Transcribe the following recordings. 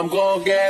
I'm gonna get.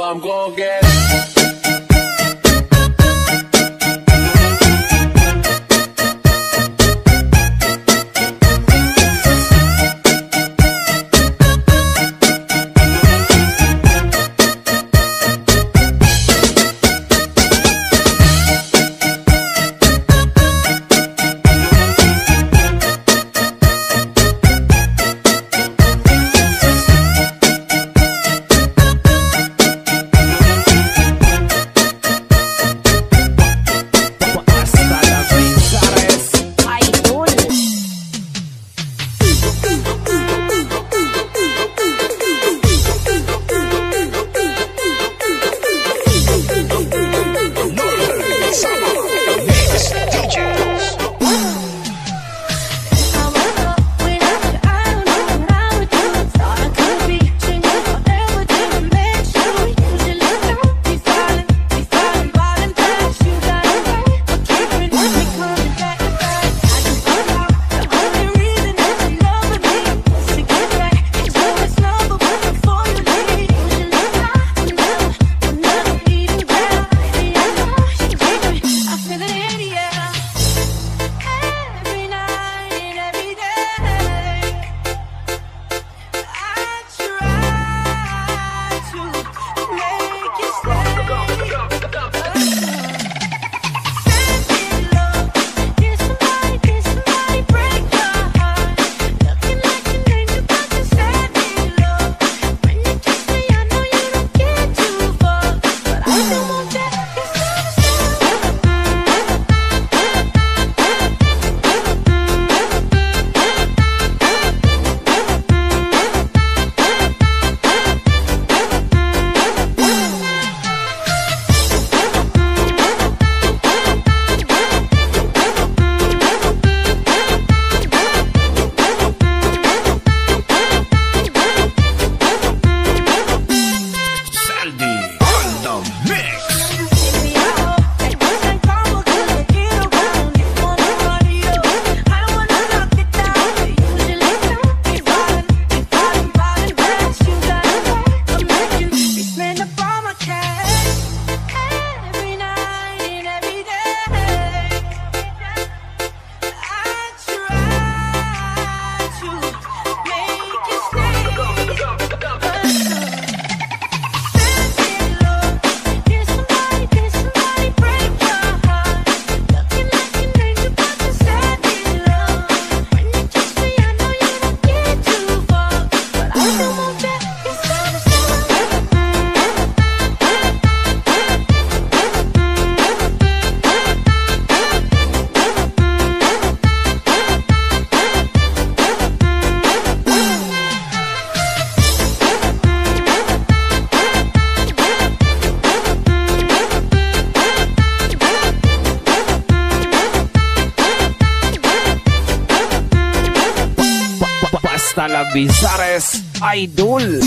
I'm gonna get it. Bizarres Idol.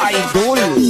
Idol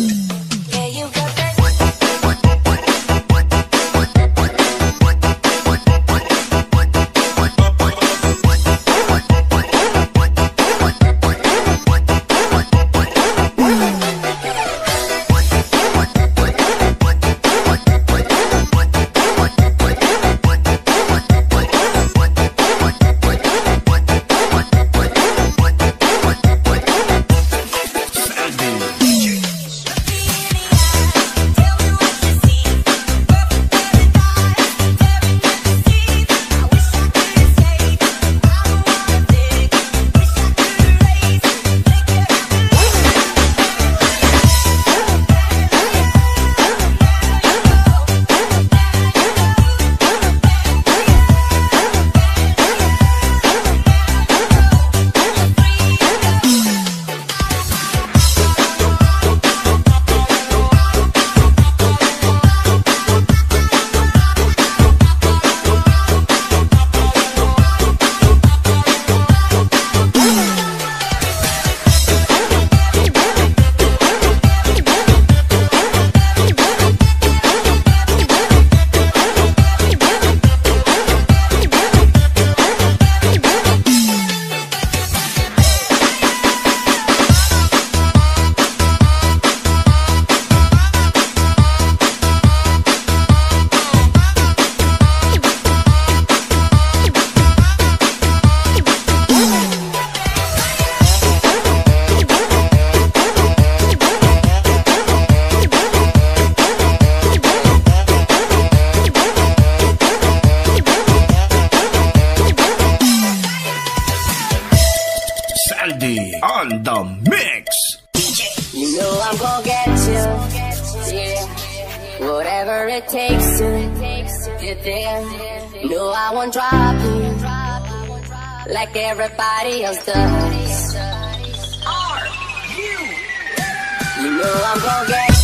nobody else does. Are you? You know I'm gon' get.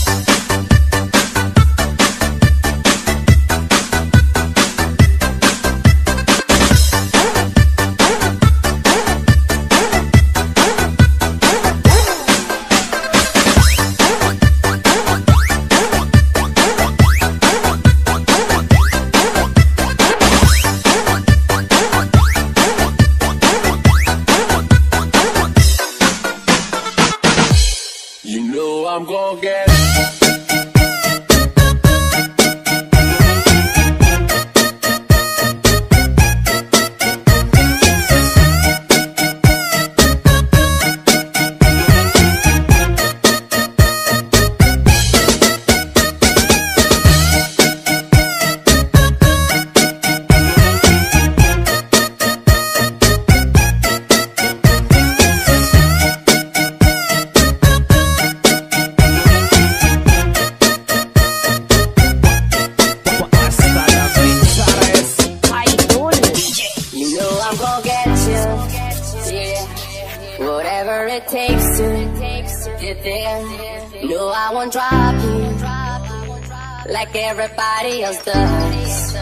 as dust.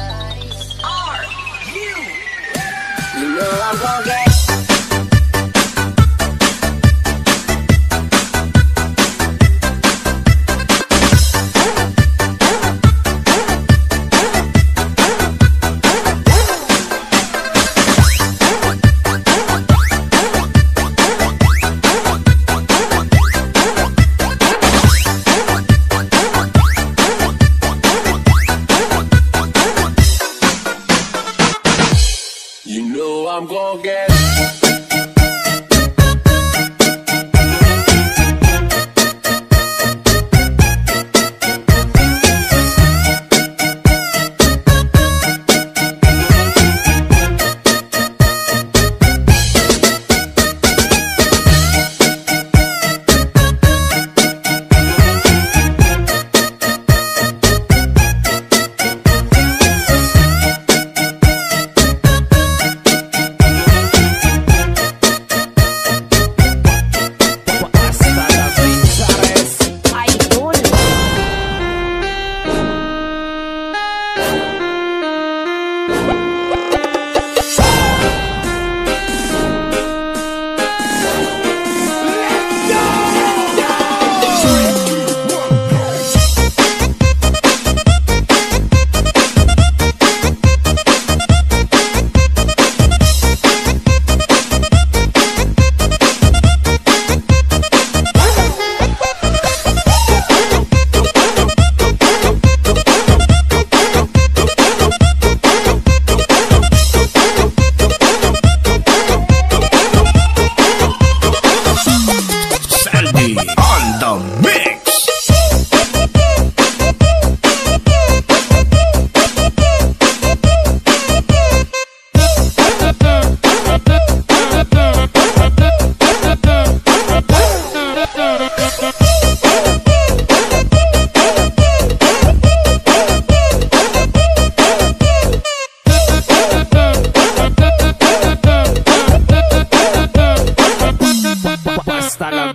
Are you? You know I'm gon' get.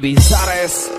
Bizarres.